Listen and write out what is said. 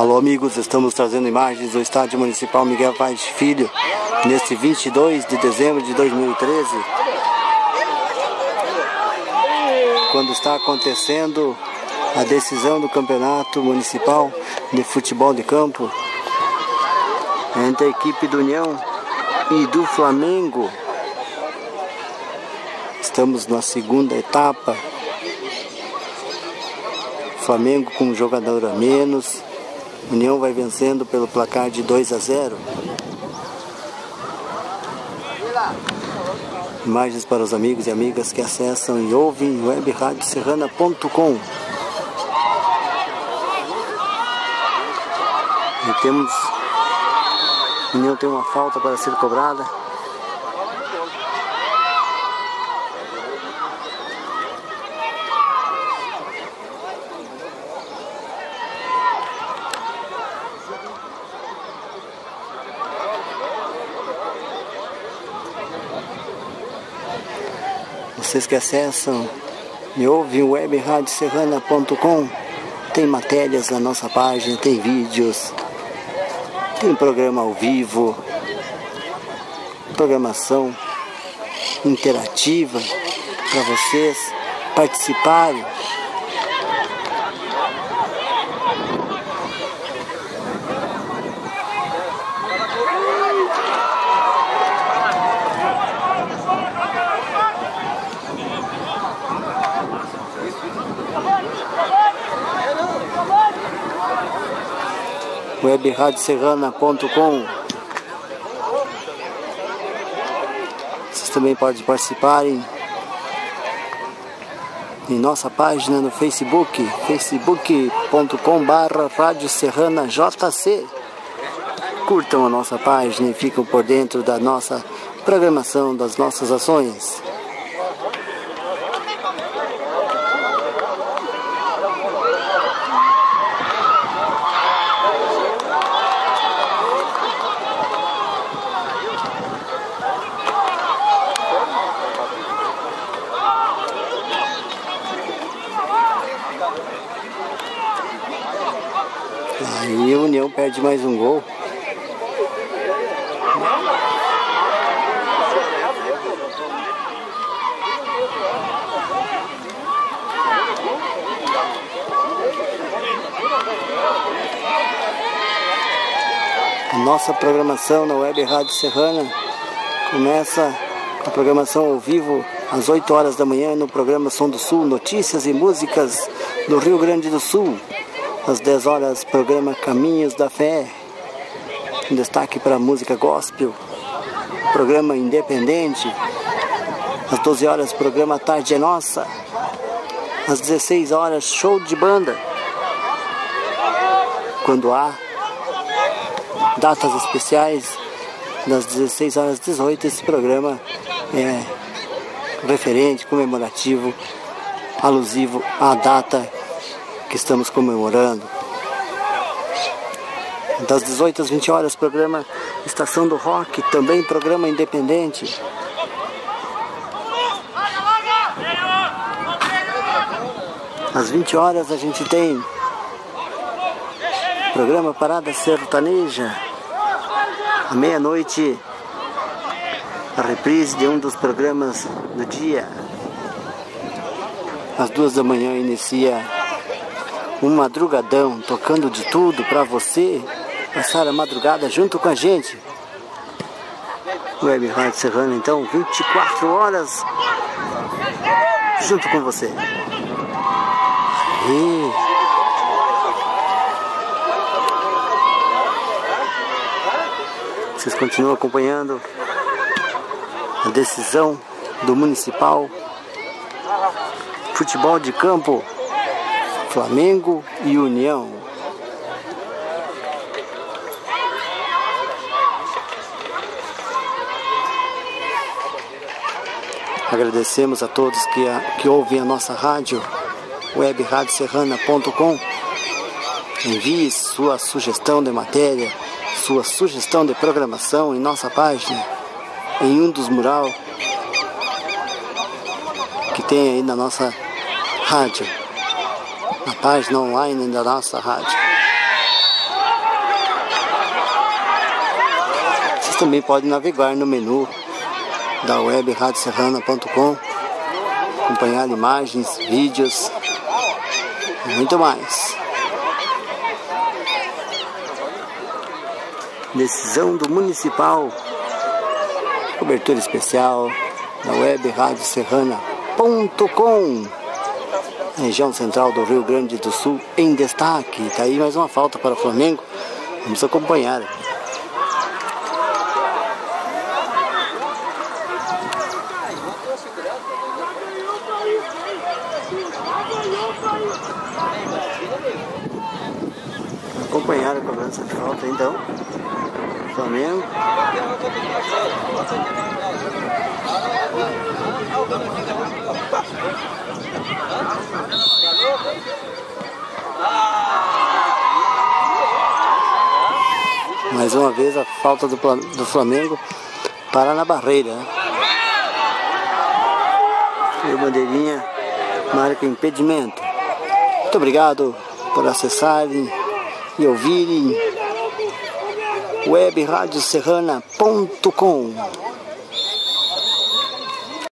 Alô amigos, estamos trazendo imagens do Estádio Municipal Miguel Paz Filho neste 22 de dezembro de 2013 quando está acontecendo a decisão do Campeonato Municipal de Futebol de Campo entre a equipe do União e do Flamengo. Estamos na segunda etapa. Flamengo com um jogador a menos. União vai vencendo pelo placar de 2 a 0. Imagens para os amigos e amigas que acessam e ouvem webradioserrana.com. E temos. União tem uma falta para ser cobrada. Vocês que acessam e ouvem webradioserrana.com tem matérias na nossa página, tem vídeos, tem programa ao vivo, programação interativa para vocês participarem. webradioserrana.com Vocês também podem participar em, em nossa página no Facebook, facebook.com barra Rádio Serrana JC. Curtam a nossa página e ficam por dentro da nossa programação, das nossas ações. Aí a União perde mais um gol. Nossa programação na Web Rádio Serrana começa a programação ao vivo às 8 horas da manhã no programa Som do Sul, notícias e músicas do Rio Grande do Sul. Às 10 horas, programa Caminhos da Fé. Um destaque para a música gospel. Programa Independente. Às 12 horas, programa Tarde é Nossa. Às 16 horas, show de banda. Quando há datas especiais, das 16 horas às 18, esse programa é referente, comemorativo, alusivo à data que estamos comemorando. Das 18 às 20 horas, programa Estação do Rock, também programa independente. Às 20 horas a gente tem programa Parada Sertaneja. À meia-noite, a reprise de um dos programas do dia. Às duas da manhã inicia um madrugadão tocando de tudo para você passar a madrugada junto com a gente. Web Rádio Serrano, então, 24 horas junto com você. E... Vocês continuam acompanhando a decisão do Municipal Futebol de Campo Flamengo e União. Agradecemos a todos que, a, que ouvem a nossa rádio, webradioserrana.com. Envie sua sugestão de matéria, sua sugestão de programação em nossa página, em um dos mural que tem aí na nossa rádio a página online da nossa rádio. Vocês também podem navegar no menu da web radioserrana.com, acompanhar imagens, vídeos e muito mais. Decisão do Municipal, cobertura especial da web radioserrana.com região central do Rio Grande do Sul em destaque. Está aí mais uma falta para o Flamengo. Vamos acompanhar. Acompanhar a cobrança de falta então. Flamengo. Mais uma vez a falta do, do Flamengo para na barreira. E o bandeirinha marca impedimento. Muito obrigado por acessarem e ouvirem webradioserrana.com